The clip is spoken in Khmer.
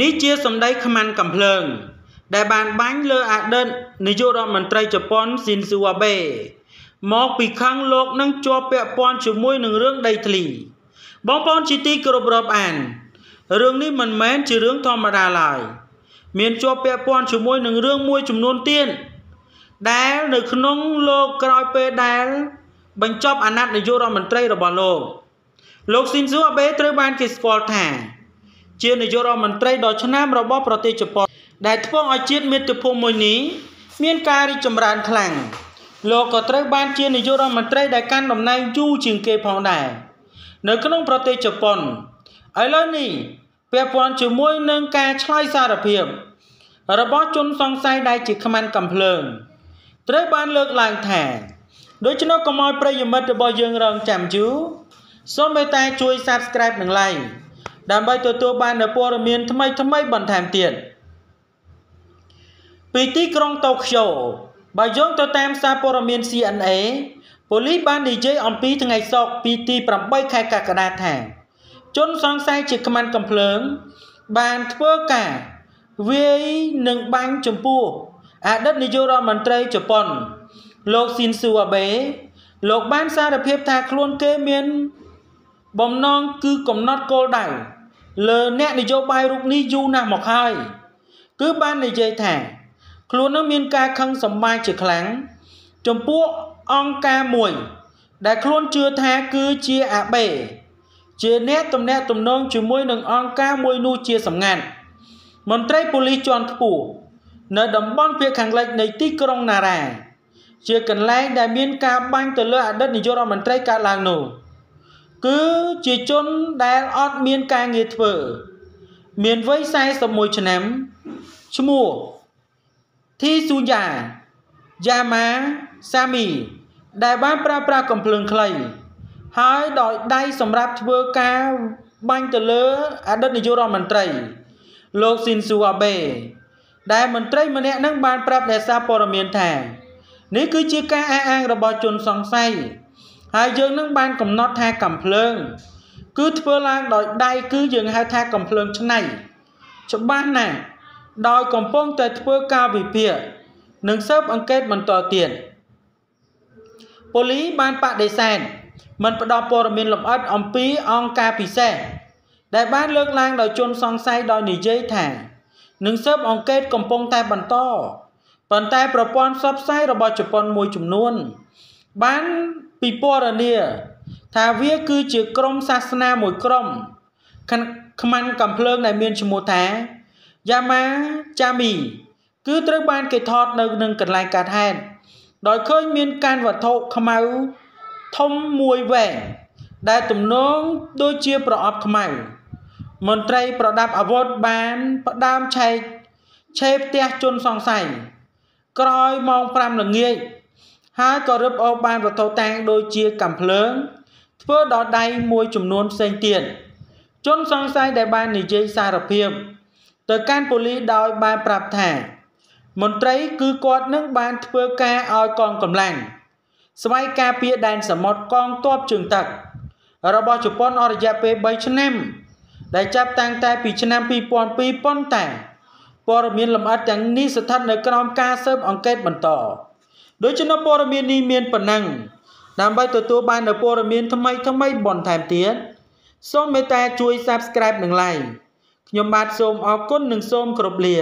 នេះជាសម្ដីខ្មាន់កំភ្លើង ដែលបានបាញ់លើអតីតនាយករដ្ឋមន្ត្រីជប៉ុនស៊ីនស៊ូអាបេមកពីខាងលោកនឹងជាប់ពាក់ព័ន្ធជាមួយនឹងរឿងដីធ្លីបងប្អូនជាទីគោរពរាប់អានរឿងនេះមិនមែនជារឿងធម្មតាឡើយមានជាប់ពាក់ព័ន្ធជាមួយនឹងរឿងមួយចំនួនទៀតដែលនៅក្នុងលោកក្រោយពេលដែល បញ្ចប់អាណត្តិនាយករដ្ឋមន្ត្រីរបស់លោកលោកស៊ីនស៊ូអាបេត្រូវបានគេស្គាល់ថា ជានាយករដ្ឋមន្ត្រីដ៏ឆ្នើមរបស់ប្រទេសជប៉ុនដែលធ្វើឲ្យជាតិមាតុភូមិមួយនេះមានការរីកចម្រើនខ្លាំងលោកក៏ត្រូវបានជានាយករដ្ឋមន្ត្រីដែលកាន់តំណែងយូរជាងគេផងដែរនៅក្នុងប្រទេសជប៉ុនឥឡូវនេះពាក់ព័ន្ធជាមួយនឹងការឆ្លើយសារភាពរបស់ជនសង្ស័យដែលជាខ្មាន់កំភ្លើងត្រូវបានលើកឡើងថាដូច្នោះកុំឲ្យប្រិយមិត្តរបស់យើងរងចាំយូរសូមមេត្តាជួយ Subscribe និង Like ដើម្បីទទួលបាននូវព័ត៌មានថ្មីថ្មីបន្ថែមទៀតពីទីក្រុងតូក្យូបើយោងទៅតាមសារព័ត៌មាន CNA ប៉ូលីសបាននិយាយអំពីថ្ងៃសុក្រពីទី8ខែកក្កដាថាជនសង្ស័យជាខ្មាន់កំភ្លើង បានធ្វើការវាយនឹងបាញ់ចំពោះអតីតនាយករដ្ឋមន្ត្រីជប៉ុន លោកស៊ីនស៊ូអាបេលោកបានសារភាពថាខ្លួនគេមាន បំណងគឺកំណត់គោលដៅ លើអ្នកនយោបាយរូបនេះយូរណាស់មកហើយគឺបាននិយាយថា ខ្លួននឹងមានការខឹងសម្បាយជាខ្លាំងចំពោះអង្គការមួយ ដែលខ្លួនជឿថាគឺជាអាបេជាអ្នកទំនាក់ទំនងជាមួយនឹងអង្គការមួយនោះជាសម្ងាត់មន្ត្រីប៉ូលីសជាន់ខ្ពស់នៅតំបន់ភាគខាងលិចនៃទីក្រុងណារ៉ាជាកន្លែងដែលមានការបាញ់ទៅលើអតីតនាយករដ្ឋមន្ត្រីកើតឡើងនោះ គឺជាជនដែលអត់មានការងារធ្វើ មានវ័យ41ឆ្នាំឈ្មោះធីស៊ូយ៉ាយ៉ាម៉ាសាមីដែលបានប្រើប្រាស់កំភ្លើងខ្លី ហើយដោយដៃសម្រាប់ធ្វើការបាញ់ទៅលើអតីតនាយករដ្ឋមន្ត្រី លោកស៊ីនស៊ូអាបេដែលមន្ត្រីម្នាក់នឹងបានប្រាប់អ្នកសារព័ត៌មានថា នេះគឺជាការអះអាងរបស់ជនសង្ស័យ ហើយយើងនឹងបានកំណត់ថាកំភ្លើង គឺធ្វើឡើងដោយដៃគឺយើងហៅថាកំភ្លើងឆ្នៃច្បាស់ណាស់ដោយកំពុងតែធ្វើការវិភាគនិងស៊ើបអង្កេតបន្តទៀតប៉ូលីសបានបដិសេធមិនផ្ដល់ព័ត៌មានលម្អិតអំពីអង្គការពិសេសដែលបានលើកឡើងដោយជនសង្ស័យដោយនិយាយថានឹងស៊ើបអង្កេតកំពុងតែបន្តប៉ុន្តែប្រព័ន្ធផ្សព្វផ្សាយរបស់ជប៉ុនមួយចំនួន បាន ពិពណ៌នាថាវាគឺជាក្រុមសាសនាមួយក្រុមខ្មាន់កំភ្លើងដែលមានឈ្មោះថាយ៉ាម៉ាចាមីគឺត្រូវបានគេថតនៅនឹងកន្លែងកាត់ហេតុដោយឃើញមានការវត្ថុខ្មៅធំមួយវែងដែលទំនងដូចជាប្រអប់ខ្មៅមន្ត្រីប្រដាប់អាវុធបានផ្ដើមឆែកឆេផ្ទះជនសង្ស័យក្រោយម៉ោង5ល្ងាច ហើយក៏រឹបអូសបានវត្ថុតាំងដូចជាកាំភ្លើង ធ្វើដល់ដៃមួយចំនួនផ្សេងទៀតជនសង្ស័យដែលបាននិយាយសារភាពទៅកាន់ប៉ូលីសដោយបានប្រាប់ថា មន្ត្រីគឺគាត់នឹងបានធ្វើការឲ្យកងកម្លាំងស្វ័យការពារដែនសមុទ្រកងទ័ពជើងទឹក របស់ជប៉ុនអស់រយៈពេល3ឆ្នាំ ដែលចាប់តាំងតែពីឆ្នាំ2002ប៉ុន្តែព័ត៌មានលម្អិតទាំងនេះស្ថិតនៅក្រោមការស៊ើបអង្កេតបន្ត ដូច្នោះព័ត៌មាននេះមានប៉ុណ្ណឹងដើម្បីទទួលបាននូវព័ត៌មានថ្មីថ្មីបន្ថែមទៀតសូមមេត្តាជួយ Subscribe និង Like ខ្ញុំបាទសូមអរគុណនិងសូមគោរពលា